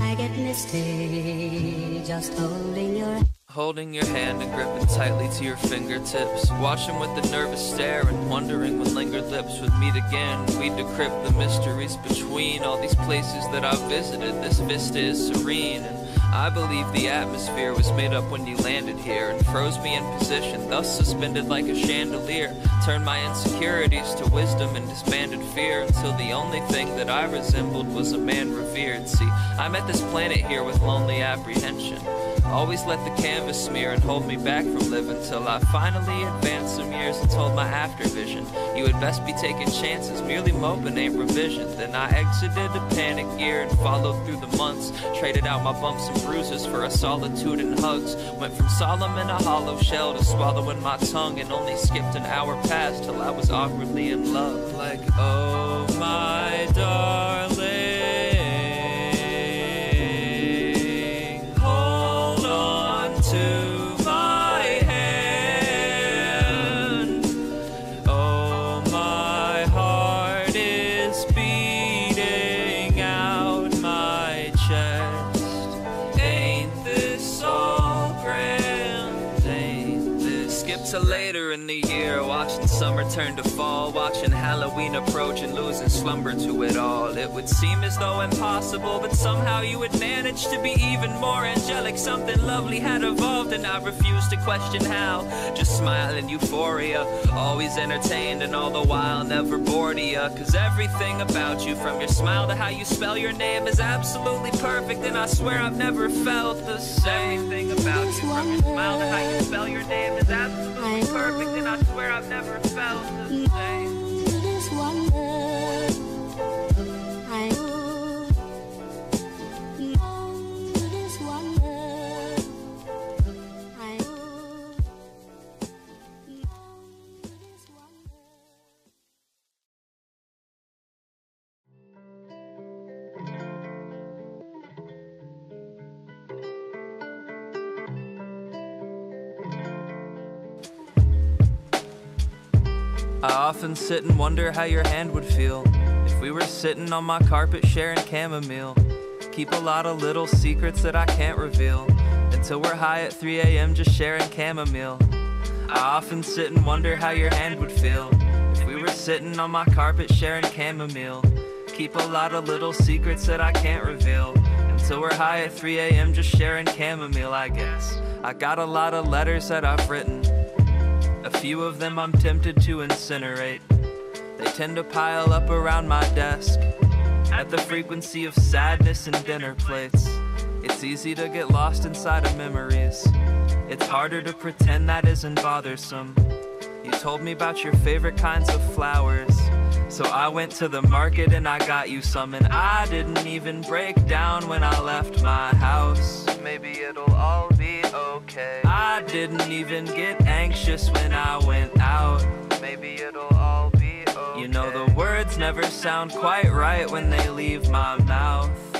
I get misty just holding your Holding your hand and gripping tightly to your fingertips. Watching with a nervous stare and wondering when lingered lips would meet again. We'd decrypt the mysteries between all these places that I've visited. This vista is serene and I believe the atmosphere was made up when you landed here and froze me in position, thus suspended like a chandelier. Turned my insecurities to wisdom and disbanded fear until the only thing that I resembled was a man revered. See, I met this planet here with lonely apprehension. Always let the canvas smear and hold me back from living till I finally advanced some years and told my after vision you had best be taking chances. Merely moping ain't revision. Then I exited a panic gear and followed through the months. Traded out my bumps and bruises for a solitude and hugs. Went from solemn in a hollow shell to swallowing my tongue and only skipped an hour past till I was awkwardly in love. Like, oh my darling, hold on to to later in the year, watching summer turn to fall, watching Halloween approach and losing slumber to it all. It would seem as though impossible, but somehow you would manage to be even more angelic. Something lovely had evolved, and I refused to question how. Just smile in euphoria, always entertained, and all the while never bored of ya. Cause everything about you, from your smile to how you spell your name, is absolutely perfect, and I swear I've never felt the same. Everything about you, from your smile to how you spell your name, I often sit and wonder how your hand would feel if we were sitting on my carpet sharing chamomile. Keep a lot of little secrets that I can't reveal until we're high at 3 a.m. just sharing chamomile. I often sit and wonder how your hand would feel if we were sitting on my carpet sharing chamomile. Keep a lot of little secrets that I can't reveal until we're high at 3 a.m. just sharing chamomile, I guess. I got a lot of letters that I've written. A few of them I'm tempted to incinerate. They tend to pile up around my desk at the frequency of sadness and dinner plates. It's easy to get lost inside of memories. It's harder to pretend that isn't bothersome. You told me about your favorite kinds of flowers. So I went to the market and I got you some, and I didn't even break down when I left my house. Maybe it'll all be okay. I didn't even get anxious when I went out. Maybe it'll all be okay. You know, the words never sound quite right when they leave my mouth.